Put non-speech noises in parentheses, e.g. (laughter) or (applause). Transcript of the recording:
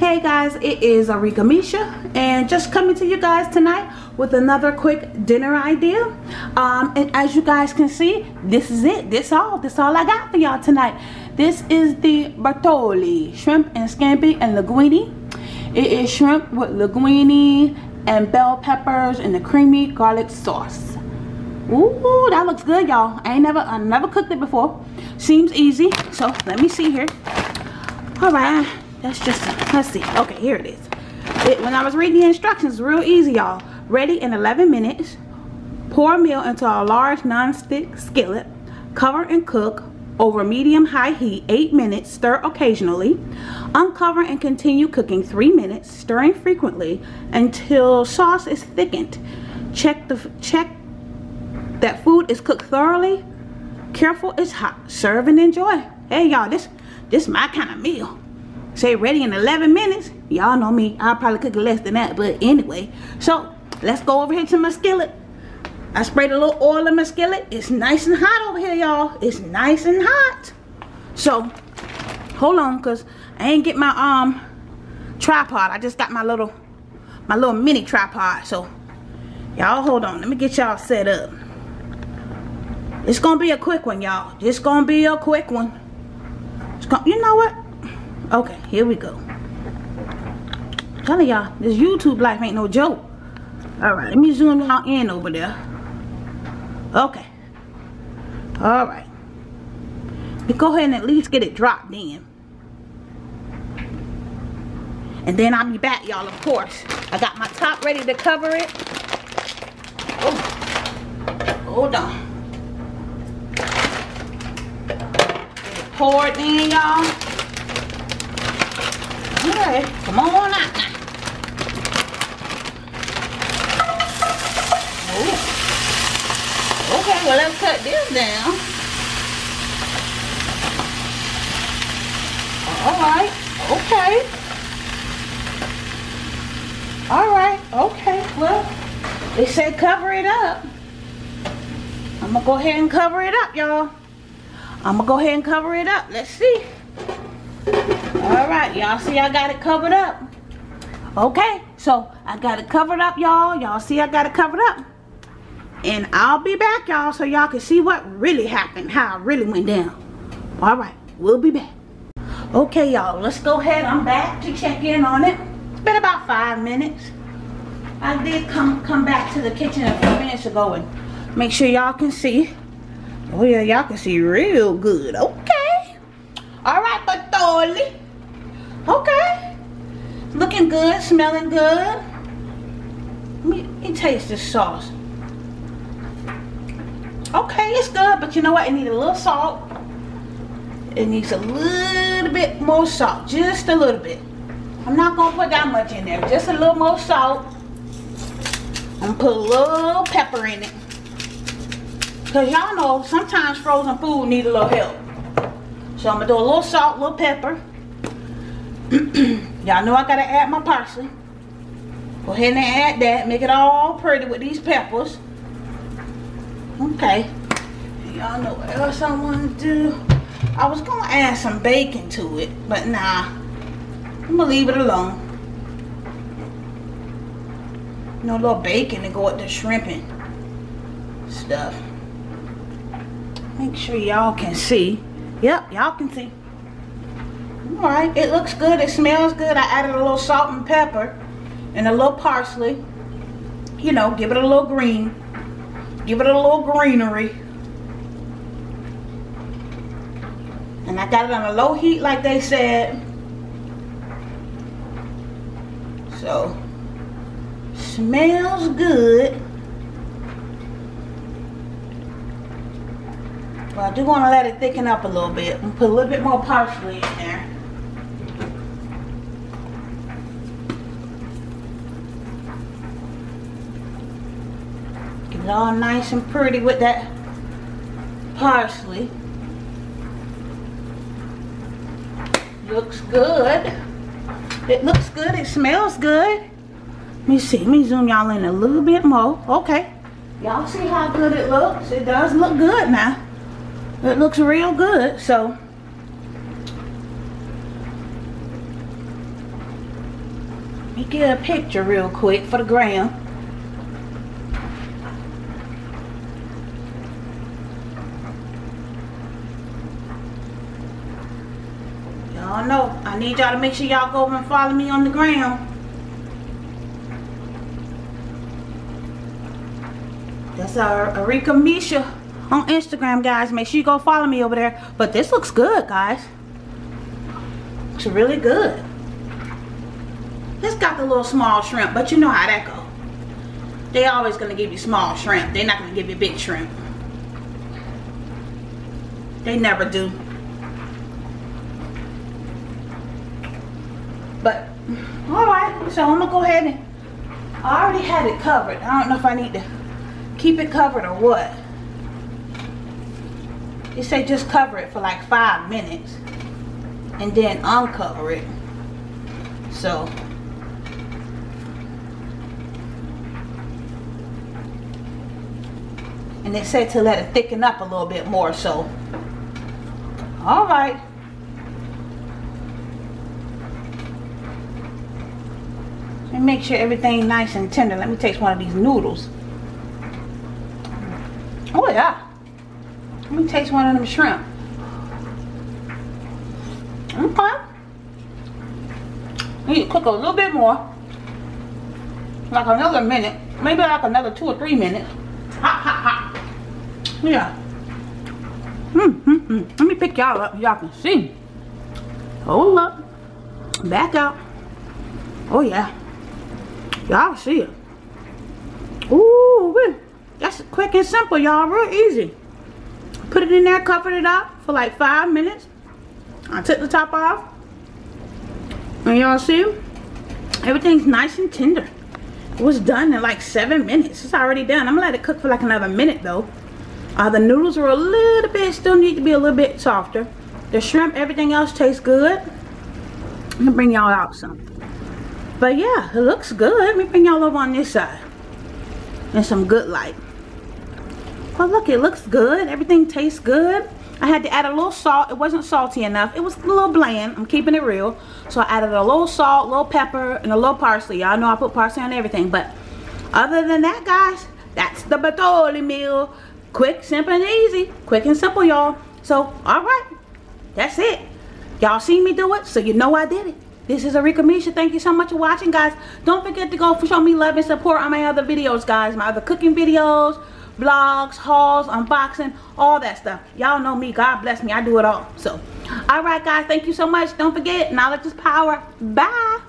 Hey guys, it is Arika Misha and just coming to you guys tonight with another quick dinner idea. Um, and as you guys can see, this is it. This all. This all I got for y'all tonight. This is the Bertolli shrimp and scampi and linguine. It is shrimp with linguine and bell peppers and the creamy garlic sauce. Ooh, that looks good, y'all. I ain't never, I never cooked it before. Seems easy. So let me see here. All right. That's just, let's see. Okay, here it is. It, when I was reading the instructions, real easy, y'all. Ready in 11 minutes. Pour meal into a large non-stick skillet. Cover and cook over medium-high heat 8 minutes. Stir occasionally. Uncover and continue cooking 3 minutes, stirring frequently until sauce is thickened. Check the check that food is cooked thoroughly. Careful it's hot. Serve and enjoy. Hey y'all, this this my kind of meal say ready in 11 minutes. Y'all know me i'll probably cook it less than that but anyway. So let's go over here to my skillet. I sprayed a little oil in my skillet. It's nice and hot over here y'all. It's nice and hot. So hold on because i ain't get my um tripod. I just got my little my little mini tripod. So y'all hold on. Let me get y'all set up. It's gonna be a quick one y'all. It's gonna be a quick one. Gonna, you know what Okay, here we go. I'm telling y'all, this YouTube life ain't no joke. Alright, let me zoom y'all in over there. Okay. Alright. me go ahead and at least get it dropped in. And then I'll be back, y'all, of course. I got my top ready to cover it. Oh, hold on. Pour it in, y'all. Okay, come on out now. Okay, well let's cut this down. Alright, okay. Alright, okay, well, they say cover it up. I'm gonna go ahead and cover it up, y'all. I'm gonna go ahead and cover it up. Let's see. All right, y'all see I got it covered up. Okay, so I got it covered up, y'all. Y'all see I got it covered up. And I'll be back, y'all, so y'all can see what really happened, how it really went down. All right, we'll be back. Okay, y'all, let's go ahead. I'm back to check in on it. It's been about five minutes. I did come come back to the kitchen a few minutes ago and make sure y'all can see. Oh yeah, y'all can see real good. Okay. Okay. Looking good, smelling good. Let me, let me taste this sauce. Okay, it's good, but you know what? It needs a little salt. It needs a little bit more salt, just a little bit. I'm not gonna put that much in there, just a little more salt. I'm put a little pepper in it. Cause y'all know sometimes frozen food need a little help. So I'm gonna do a little salt, a little pepper. (clears throat) Y'all know I gotta add my parsley. Go ahead and add that. Make it all pretty with these peppers. Okay. Y'all know what else I want to do. I was gonna add some bacon to it, but nah. I'm gonna leave it alone. You know, a little bacon to go with the shrimping stuff. Make sure y'all can see. Yep, y'all can see. Alright, it looks good. It smells good. I added a little salt and pepper and a little parsley. You know, give it a little green. Give it a little greenery. And I got it on a low heat like they said. So, smells good. But I do want to let it thicken up a little bit. Put a little bit more parsley in there. Get it all nice and pretty with that parsley. Looks good. It looks good. It smells good. Let me see. Let me zoom y'all in a little bit more. Okay. Y'all see how good it looks? It does look good now. It looks real good. So Let me get a picture real quick for the gram. Y'all know, I need y'all to make sure y'all go over and follow me on the gram. That's our Arika Misha on Instagram, guys. Make sure you go follow me over there. But this looks good, guys. Looks really good. It's got the little small shrimp, but you know how that go. They always gonna give you small shrimp. They're not gonna give you big shrimp. They never do. But, alright, so I'm gonna go ahead and, I already had it covered. I don't know if I need to keep it covered or what. They say just cover it for like five minutes and then uncover it. So, and they said to let it thicken up a little bit more so all right. And make sure everything nice and tender. Let me taste one of these noodles. Oh yeah let me taste one of them shrimp okay need to cook a little bit more like another minute maybe like another two or three minutes yeah. Hmm, hmm, hmm. Let me pick y'all up. Y'all can see. Hold up. Back out. Oh, yeah. Y'all see it. Ooh, that's quick and simple, y'all. Real easy. Put it in there, covered it up for like five minutes. I took the top off. And y'all see? Everything's nice and tender. It was done in like seven minutes. It's already done. I'm gonna let it cook for like another minute though. Uh, the noodles are a little bit, still need to be a little bit softer. The shrimp, everything else tastes good. I'm gonna bring y'all out some. But yeah, it looks good. Let me bring y'all over on this side. And some good light. Oh look, it looks good. Everything tastes good. I had to add a little salt. It wasn't salty enough. It was a little bland. I'm keeping it real. So I added a little salt, a little pepper, and a little parsley. Y'all know I put parsley on everything. But other than that, guys, that's the Bertolli meal. Quick, simple, and easy. Quick and simple, y'all. So, alright. That's it. Y'all seen me do it, so you know I did it. This is Arika Misha. Thank you so much for watching, guys. Don't forget to go show me love and support on my other videos, guys. My other cooking videos, vlogs, hauls, unboxing, all that stuff. Y'all know me. God bless me. I do it all. So, alright, guys. Thank you so much. Don't forget, knowledge is power. Bye.